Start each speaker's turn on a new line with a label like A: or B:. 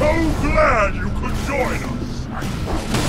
A: so glad you could join us!